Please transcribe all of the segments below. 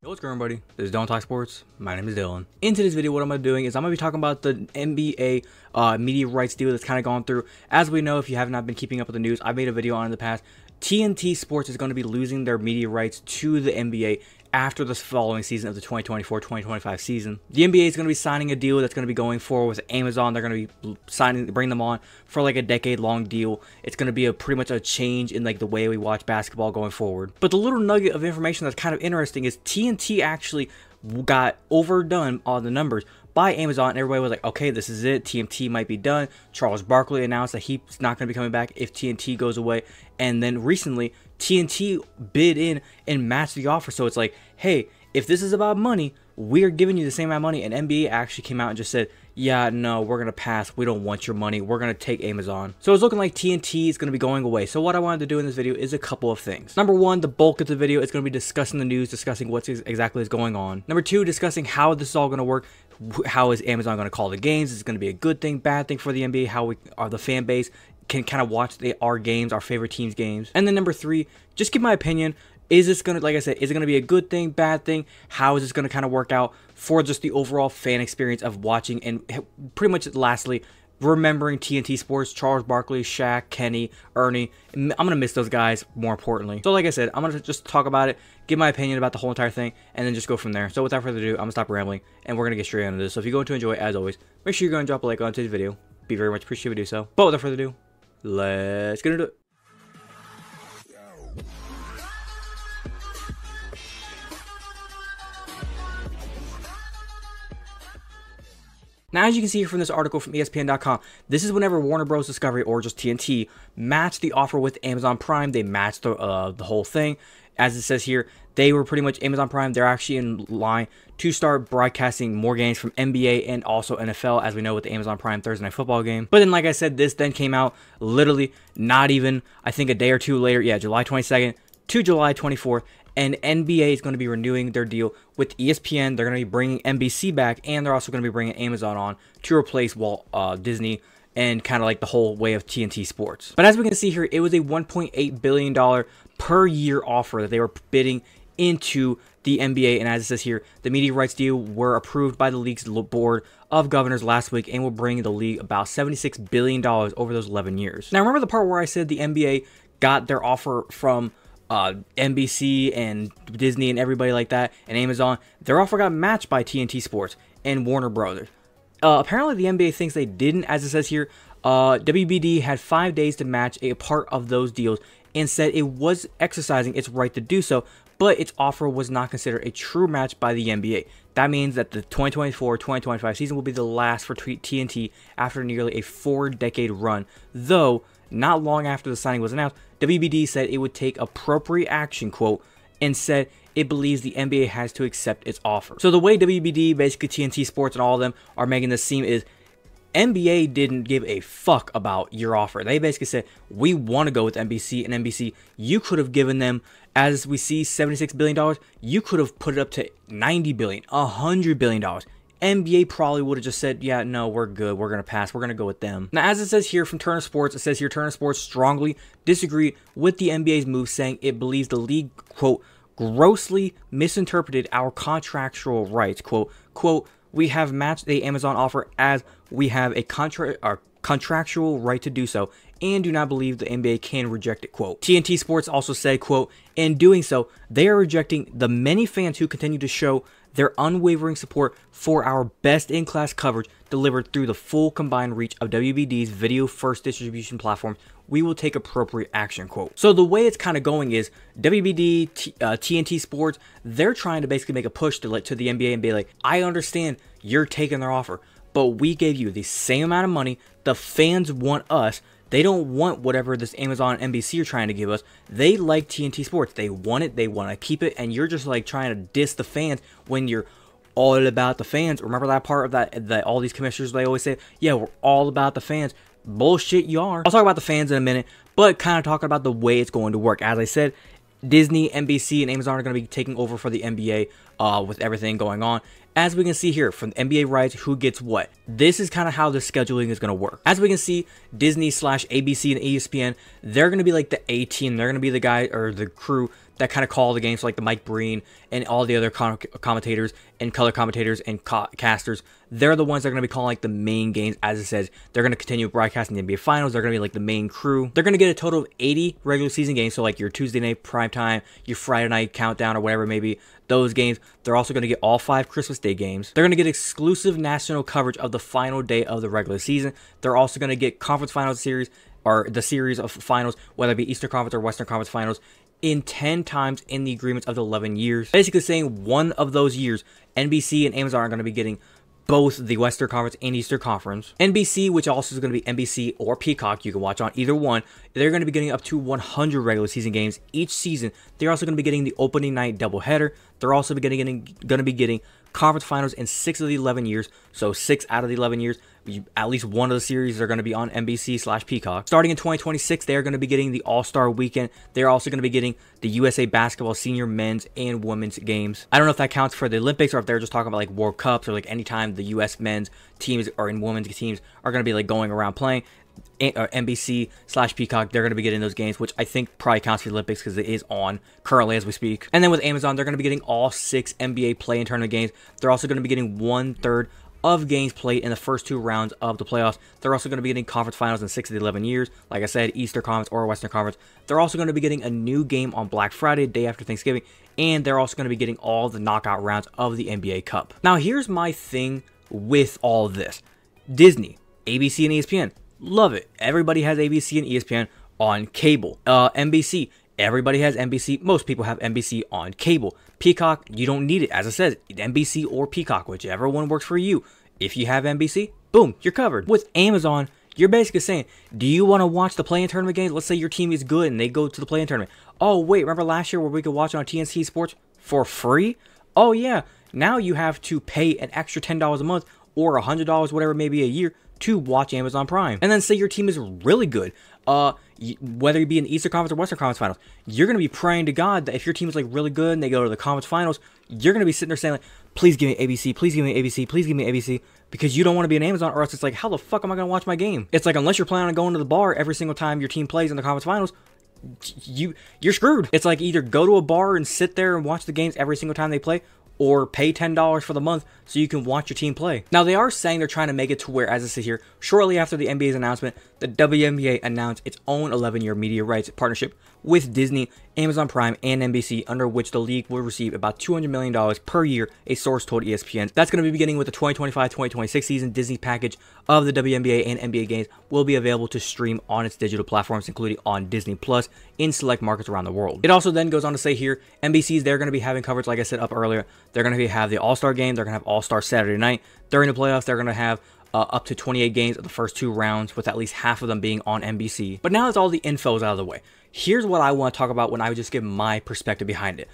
Yo, what's going on, buddy? This is Dillon Talks Sports. My name is Dillon. In today's video, what I'm going to be doing is I'm going to be talking about the NBA uh, media rights deal that's kind of gone through. As we know, if you have not been keeping up with the news, I've made a video on it in the past. TNT Sports is going to be losing their media rights to the NBA after the following season of the 2024-2025 season. The NBA is going to be signing a deal that's going to be going forward with Amazon. They're going to be signing, bring them on for like a decade-long deal. It's going to be a pretty much a change in like the way we watch basketball going forward. But the little nugget of information that's kind of interesting is TNT actually got overdone on the numbers by Amazon. Everybody was like, okay, this is it. TNT might be done. Charles Barkley announced that he's not going to be coming back if TNT goes away. And then recently, TNT bid in and matched the offer. So it's like, hey, if this is about money, we're giving you the same amount of money. And NBA actually came out and just said, yeah, no, we're going to pass. We don't want your money. We're going to take Amazon. So it's looking like TNT is going to be going away. So what I wanted to do in this video is a couple of things. Number one, the bulk of the video is going to be discussing the news, discussing what exactly is going on. Number two, discussing how this is all going to work. How is Amazon going to call the games? Is it going to be a good thing, bad thing for the NBA? How we are the fan base can kind of watch the, our games, our favorite teams' games. And then number three, just give my opinion. Is this going to, like I said, is it going to be a good thing, bad thing? How is this going to kind of work out for just the overall fan experience of watching? And pretty much lastly, remembering TNT Sports, Charles Barkley, Shaq, Kenny, Ernie. I'm going to miss those guys more importantly. So like I said, I'm going to just talk about it, give my opinion about the whole entire thing, and then just go from there. So without further ado, I'm going to stop rambling, and we're going to get straight into this. So if you're going to enjoy as always, make sure you go and drop a like on today's video. Be very much appreciated if you do so. But without further ado, let's get into it. Now, as you can see from this article from ESPN.com, this is whenever Warner Bros. Discovery or just TNT matched the offer with Amazon Prime. They matched the, uh, the whole thing. As it says here, they were pretty much Amazon Prime. They're actually in line to start broadcasting more games from NBA and also NFL, as we know with the Amazon Prime Thursday Night Football game. But then, like I said, this then came out literally not even, I think, a day or two later. Yeah, July 22nd to July 24th and NBA is going to be renewing their deal with ESPN. They're going to be bringing NBC back, and they're also going to be bringing Amazon on to replace Walt uh, Disney and kind of like the whole way of TNT Sports. But as we can see here, it was a 1.8 billion dollar per year offer that they were bidding into the NBA. And as it says here, the media rights deal were approved by the league's board of governors last week and will bring the league about $76 billion over those 11 years. Now, remember the part where I said the NBA got their offer from uh, NBC and Disney and everybody like that and Amazon, their offer got matched by TNT Sports and Warner Brothers. Uh, apparently, the NBA thinks they didn't, as it says here. Uh, WBD had five days to match a part of those deals and said it was exercising its right to do so, but its offer was not considered a true match by the NBA. That means that the 2024-2025 season will be the last for TNT after nearly a four-decade run, though not long after the signing was announced, WBD said it would take appropriate action, quote, and said it believes the NBA has to accept its offer. So the way WBD, basically TNT Sports and all of them are making this seem is NBA didn't give a fuck about your offer. They basically said, we want to go with NBC and NBC. You could have given them, as we see, $76 billion. You could have put it up to $90 billion, $100 billion. NBA probably would have just said, yeah, no, we're good. We're going to pass. We're going to go with them. Now, as it says here from Turner Sports, it says here Turner Sports strongly disagree with the NBA's move, saying it believes the league, quote, grossly misinterpreted our contractual rights, quote, quote, we have matched the Amazon offer as we have a contra- our contractual right to do so and do not believe the NBA can reject it, quote. TNT Sports also said, quote, in doing so, they are rejecting the many fans who continue to show their unwavering support for our best in class coverage delivered through the full combined reach of WBD's video first distribution platform, we will take appropriate action, quote. So the way it's kind of going is WBD, T, uh, TNT Sports, they're trying to basically make a push to, let, to the NBA and be like, I understand you're taking their offer, but we gave you the same amount of money. The fans want us they don't want whatever this Amazon NBC are trying to give us. They like TNT Sports. They want it. They want to keep it. And you're just like trying to diss the fans when you're all about the fans. Remember that part of that that all these commissioners they always say, "Yeah, we're all about the fans." Bullshit, you are. I'll talk about the fans in a minute, but kind of talking about the way it's going to work. As I said, Disney, NBC, and Amazon are going to be taking over for the NBA uh, with everything going on. As we can see here from NBA rights, who gets what. This is kind of how the scheduling is going to work. As we can see, Disney slash ABC and ESPN, they're going to be like the A team. They're going to be the guy or the crew that kind of call the games, like the Mike Breen and all the other com- commentators and color commentators and ca- casters. They're the ones that are going to be calling like the main games. As it says, they're going to continue broadcasting the NBA Finals. They're going to be like the main crew. They're going to get a total of 80 regular season games. So like your Tuesday night prime time, your Friday night countdown, or whatever maybe those games. They're also going to get all five Christmas Day games. They're going to get exclusive national coverage of the final day of the regular season. They're also going to get conference finals series or the series of finals, whether it be Eastern Conference or Western Conference finals, in 10 times in the agreements of the 11 years. Basically saying one of those years, NBC and Amazon are going to be getting both the Western Conference and Eastern Conference. NBC, which also is going to be NBC or Peacock, you can watch on either one. They're going to be getting up to 100 regular season games each season. They're also going to be getting the opening night doubleheader. They're also be getting, getting going to be getting conference finals in six of the 11 years. So six out of the 11 years, at least one of the series are going to be on NBC slash Peacock. Starting in 2026, they are going to be getting the All Star Weekend. They're also going to be getting the USA Basketball Senior Men's and Women's Games. I don't know if that counts for the Olympics or if they're just talking about like World Cups or like anytime the U.S. men's teams or in women's teams are going to be like going around playing. NBC uh, slash Peacock, they're going to be getting those games, which I think probably counts for the Olympics because it is on currently as we speak. And then with Amazon, they're going to be getting all six NBA play-in tournament games. They're also going to be getting one third of games played in the first two rounds of the playoffs. They're also going to be getting conference finals in six of the 11 years. Like I said, Eastern Conference or Western Conference. They're also going to be getting a new game on Black Friday, day after Thanksgiving. And they're also going to be getting all the knockout rounds of the NBA Cup. Now, here's my thing with all this Disney, ABC, and ESPN. Love it. Everybody has ABC and ESPN on cable. Uh, NBC, everybody has NBC. Most people have NBC on cable. Peacock, you don't need it. As I said, NBC or Peacock, whichever one works for you. If you have NBC, boom, you're covered. With Amazon, you're basically saying, do you want to watch the play-in tournament games? Let's say your team is good and they go to the play-in tournament. Oh, wait, remember last year where we could watch on TNT Sports for free? Oh, yeah. Now you have to pay an extra $10 a month or $100, whatever maybe a year, to watch Amazon Prime. And then say your team is really good. Uh, whether it be in the Eastern Conference or Western Conference Finals, you're going to be praying to God that if your team is like really good and they go to the conference finals, you're going to be sitting there saying like, please give me ABC, please give me ABC, please give me ABC, because you don't want to be an Amazon or else it's like, how the fuck am I going to watch my game? It's like, unless you're planning on going to the bar every single time your team plays in the conference finals, you you're screwed. It's like either go to a bar and sit there and watch the games every single time they play, or pay $10 for the month so you can watch your team play. Now, they are saying they're trying to make it to where, as I sit here, shortly after the NBA's announcement, the WNBA announced its own 11 year media rights partnership with Disney, Amazon Prime, and NBC, under which the league will receive about $200 million per year, a source told ESPN. That's going to be beginning with the 2025 2026 season. Disney package of the WNBA and NBA games will be available to stream on its digital platforms, including on Disney Plus in select markets around the world. It also then goes on to say here NBC's they're going to be having coverage, like I said up earlier. They're going to have the All Star game, they're going to have All Star Saturday night. During the playoffs, they're going to have uh, up to 28 games of the first two rounds, with at least half of them being on NBC. But now that all the info is out of the way, here's what I want to talk about when I would just give my perspective behind it.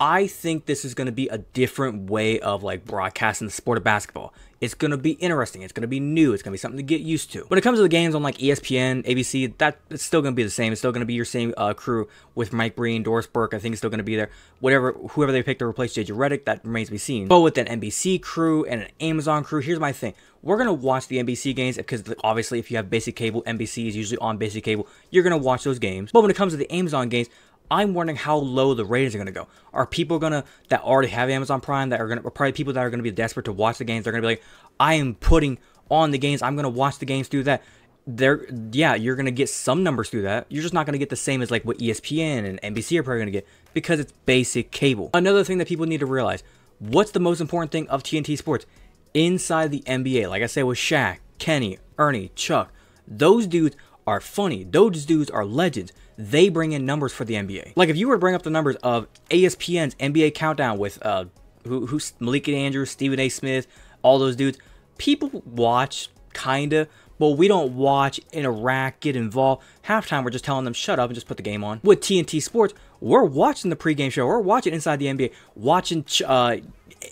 I think this is going to be a different way of like broadcasting the sport of basketball. It's going to be interesting. It's going to be new. It's going to be something to get used to. When it comes to the games on like ESPN, ABC, that it's still going to be the same. It's still going to be your same uh, crew with Mike Breen, Doris Burke. I think it's still going to be there. Whatever, whoever they pick to replace JJ Redick, that remains to be seen. But with an NBC crew and an Amazon crew, here's my thing. We're going to watch the NBC games because obviously if you have basic cable, NBC is usually on basic cable. You're going to watch those games. But when it comes to the Amazon games, I'm wondering how low the ratings are going to go. Are people going to, that already have Amazon Prime, that are going to, probably people that are going to be desperate to watch the games, they're going to be like, I am putting on the games, I'm going to watch the games through that. There, yeah, you're going to get some numbers through that. You're just not going to get the same as like what ESPN and NBC are probably going to get because it's basic cable. Another thing that people need to realize what's the most important thing of TNT Sports? Inside the NBA, like I said with Shaq, Kenny, Ernie, Chuck, those dudes are funny. Those dudes are legends they bring in numbers for the NBA. Like if you were to bring up the numbers of ESPN's NBA countdown with uh who who's Malika Andrews, Stephen A. Smith, all those dudes, people watch kinda, but we don't watch, interact, get involved. Halftime, we're just telling them shut up and just put the game on. With TNT Sports, we're watching the pregame show. We're watching Inside the NBA, watching uh,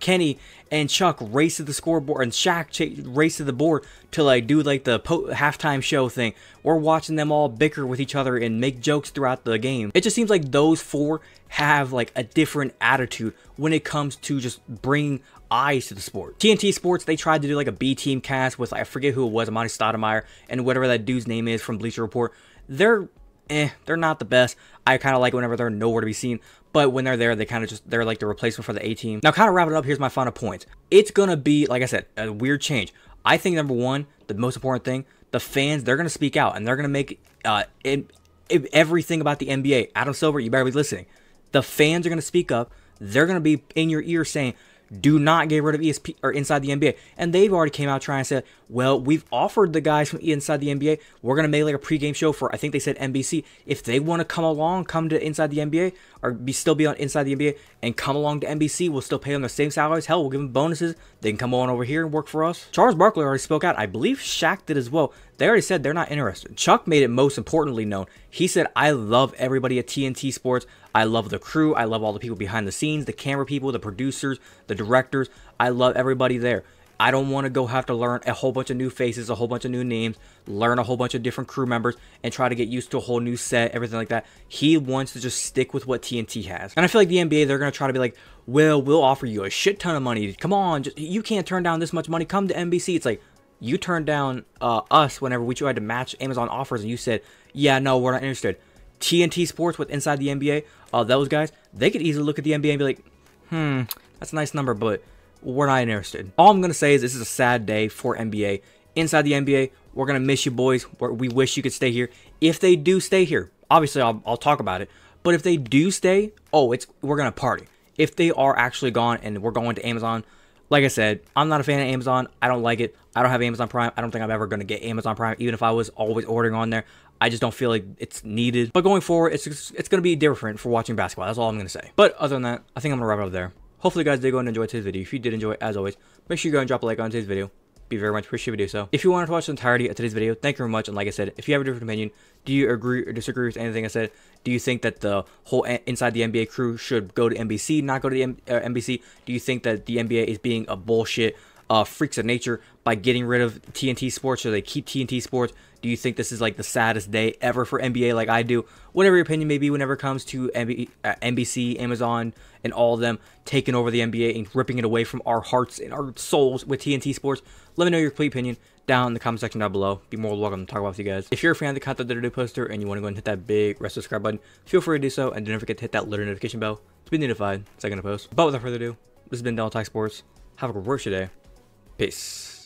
Kenny and Chuck race to the scoreboard and Shaq ch- race to the board to like do like the po- halftime show thing. We're watching them all bicker with each other and make jokes throughout the game. It just seems like those four have like a different attitude when it comes to just bringing eyes to the sport. TNT Sports, they tried to do like a B team cast with I forget who it was, Amar'e Stoudemire and whatever that dude's name is from Bleacher Report. They're eh, they're not the best. I kind of like whenever they're nowhere to be seen. But when they're there, they kind of just they're like the replacement for the A team. Now, kind of wrap it up. Here's my final point. It's gonna be like I said, a weird change. I think number one, the most important thing, the fans they're gonna speak out and they're gonna make uh it, everything about the NBA. Adam Silver, you better be listening. The fans are gonna speak up. They're gonna be in your ear saying, do not get rid of ESP or inside the NBA. And they've already came out trying to say, well, we've offered the guys from inside the NBA. We're gonna make like a pregame show for I think they said NBC. If they want to come along, come to inside the NBA or be still be on inside the NBA and come along to NBC, we'll still pay them the same salaries. Hell, we'll give them bonuses. They can come on over here and work for us. Charles Barkley already spoke out. I believe Shaq did as well. They already said they're not interested. Chuck made it most importantly known. He said, I love everybody at TNT Sports. I love the crew. I love all the people behind the scenes, the camera people, the producers, the directors. I love everybody there. I don't want to go have to learn a whole bunch of new faces, a whole bunch of new names, learn a whole bunch of different crew members, and try to get used to a whole new set, everything like that. He wants to just stick with what TNT has. And I feel like the NBA, they're going to try to be like, well, we'll offer you a shit ton of money. Come on, just, you can't turn down this much money. Come to NBC. It's like, you turned down uh, us whenever we tried to match Amazon offers, and you said, yeah, no, we're not interested. TNT Sports with Inside the NBA, uh, those guys, they could easily look at the NBA and be like, hmm, that's a nice number, but we're not interested. All I'm going to say is this is a sad day for NBA. Inside the NBA, we're going to miss you boys. We wish you could stay here. If they do stay here, obviously I'll, I'll talk about it. But if they do stay, oh, it's we're going to party. If they are actually gone and we're going to Amazon, like I said, I'm not a fan of Amazon. I don't like it. I don't have Amazon Prime. I don't think I'm ever going to get Amazon Prime, even if I was always ordering on there. I just don't feel like it's needed. But going forward, it's it's going to be different for watching basketball. That's all I'm going to say. But other than that, I think I'm going to wrap it up there. Hopefully you guys did go and enjoy today's video. If you did enjoy, it, as always, make sure you go and drop a like on today's video. Be very much appreciated you do so. If you wanted to watch the entirety of today's video, thank you very much. And like I said, if you have a different opinion, do you agree or disagree with anything I said? Do you think that the whole Inside the NBA crew should go to NBC, not go to the M uh, NBC? Do you think that the NBA is being a bullshit uh, freaks of nature by getting rid of TNT Sports or they keep TNT Sports? Do you think this is like the saddest day ever for NBA like I do? Whatever your opinion may be whenever it comes to NBC, uh, Amazon, and all of them taking over the NBA and ripping it away from our hearts and our souls with TNT Sports, let me know your complete opinion down in the comment section down below. Be more than welcome to talk about with you guys. If you're a fan of the content that I do poster and you want to go and hit that big red subscribe button, feel free to do so and don't forget to hit that little notification bell to be notified second to post. But without further ado, this has been Dillon Talks Sports. Have a great day. Peace.